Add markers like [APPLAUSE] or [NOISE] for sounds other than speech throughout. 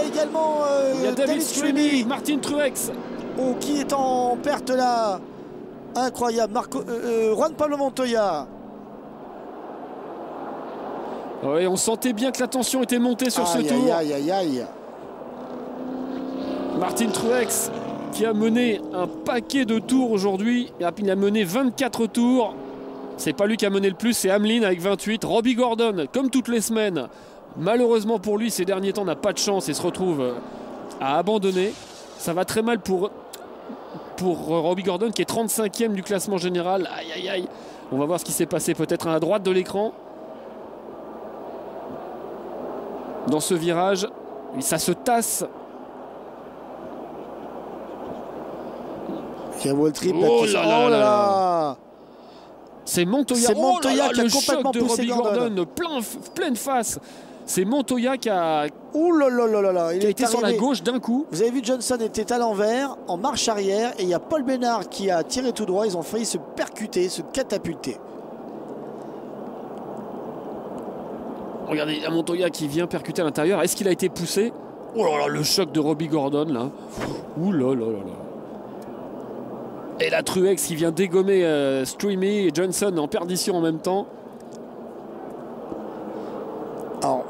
a également euh, Il y a David Streamy, Martin Truex. Oh, qui est en perte là Incroyable. Marco, euh, euh, Juan Pablo Montoya. Oui, on sentait bien que la tension était montée sur ce tour. aïe, aïe, aïe. Martin Truex qui a mené un paquet de tours aujourd'hui. Il a mené 24 tours. C'est pas lui qui a mené le plus, c'est Hamlin avec 28. Robbie Gordon, comme toutes les semaines, malheureusement pour lui, ces derniers temps n'a pas de chance et se retrouve euh, à abandonner. Ça va très mal pour, pour euh, Robbie Gordon qui est 35e du classement général. Aïe aïe aïe. On va voir ce qui s'est passé peut-être à droite de l'écran. Dans ce virage, ça se tasse Il y a Waltrip Oh qui- là là là là C'est Montoya. Oh là qui a le complètement choc de poussé Robbie Gordon. Gordon, plein, pleine face. C'est Montoya qui a, Ouh là là là là là. Il qui a est été sur la gauche d'un coup. Vous avez vu, Johnson était à l'envers, en marche arrière, et il y a Paul Bénard qui a tiré tout droit. Ils ont failli se percuter, se catapulter. Regardez, il y a Montoya qui vient percuter à l'intérieur. Est-ce qu'il a été poussé? Oh là là, le choc de Robbie Gordon là. Ouh là là là là. Et la Truex qui vient dégommer euh, Streamy et Johnson en perdition en même temps.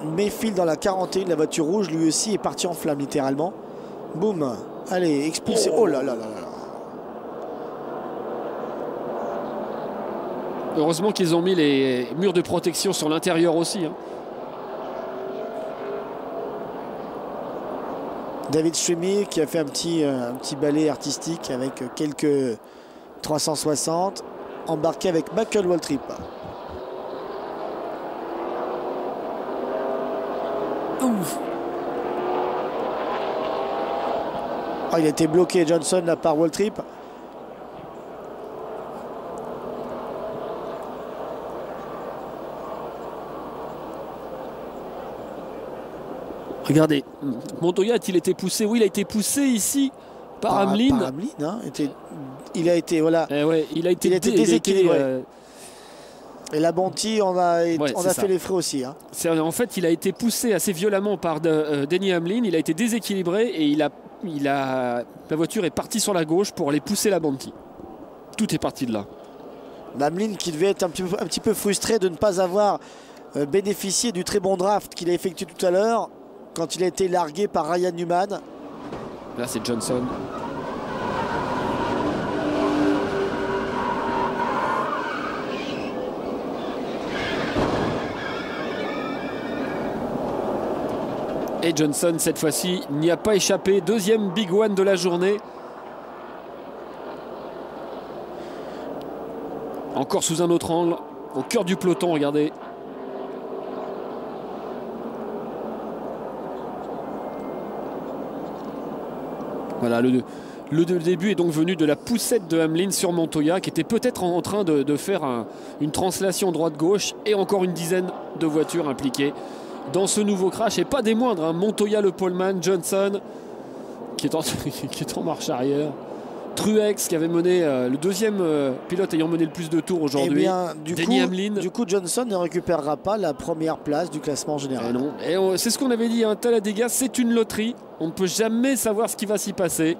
Mayfield dans la 41, la voiture rouge, lui aussi est parti en flamme littéralement. Boum. Allez, expulsé. Oh, là là là là là. Heureusement qu'ils ont mis les murs de protection sur l'intérieur aussi. hein. David Streamy qui a fait un petit, euh, un petit ballet artistique avec quelques 360, embarqué avec Michael Waltrip. Ouf. Ah, il a été bloqué Johnson là par Waltrip. Regardez, Montoya a-t-il été poussé Oui, il a été poussé ici par, Hamlin. Par Hamlin, hein, était- il a été, voilà. Eh ouais, il a été, Il a été dé- déséquilibré. euh, Et la Bonti, on a, Ouais, on c'est a ça. fait les frais aussi. hein. en fait, il a été poussé assez violemment par de- euh, Denny Hamlin. Il a été déséquilibré et il a, il a, la voiture est partie sur la gauche pour aller pousser la Banti. Tout est parti de là. Hamlin qui devait être un petit, peu, un petit peu frustré de ne pas avoir euh, bénéficié du très bon draft qu'il a effectué tout à l'heure quand il a été largué par Ryan Newman. Là, c'est Johnson. Et Johnson, cette fois-ci, n'y a pas échappé. Deuxième big one de la journée. Encore sous un autre angle, au cœur du peloton, regardez. Voilà, le, le début est donc venu de la poussette de Hamlin sur Montoya, qui était peut-être en train de, faire un- une translation droite-gauche, et encore une dizaine de voitures impliquées dans ce nouveau crash, et pas des moindres. hein. Montoya, le poleman, Johnson, qui est en, [LAUGHS] qui est en marche arrière. Truex, qui avait mené euh, le deuxième euh, pilote ayant mené le plus de tours Eh aujourd'hui. bien, du du coup, Johnson ne récupérera pas la première place du classement Eh général. non. Et c'est ce qu'on avait dit, un Talladega, c'est une loterie. On ne peut jamais savoir ce qui va s'y passer.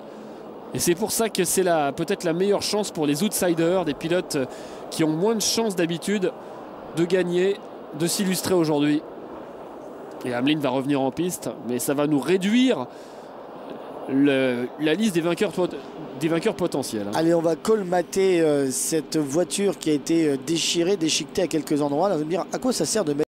Et c'est pour ça que c'est peut-être la meilleure chance pour les outsiders, des pilotes euh, qui ont moins de chances d'habitude de gagner, de s'illustrer aujourd'hui. Et Hamlin va revenir en piste, mais ça va nous réduire la liste des vainqueurs, potentiels. hein. Allez, on va colmater euh, cette voiture qui a été euh, déchirée, déchiquetée à quelques endroits. Là, allez me dire, à quoi ça sert de mettre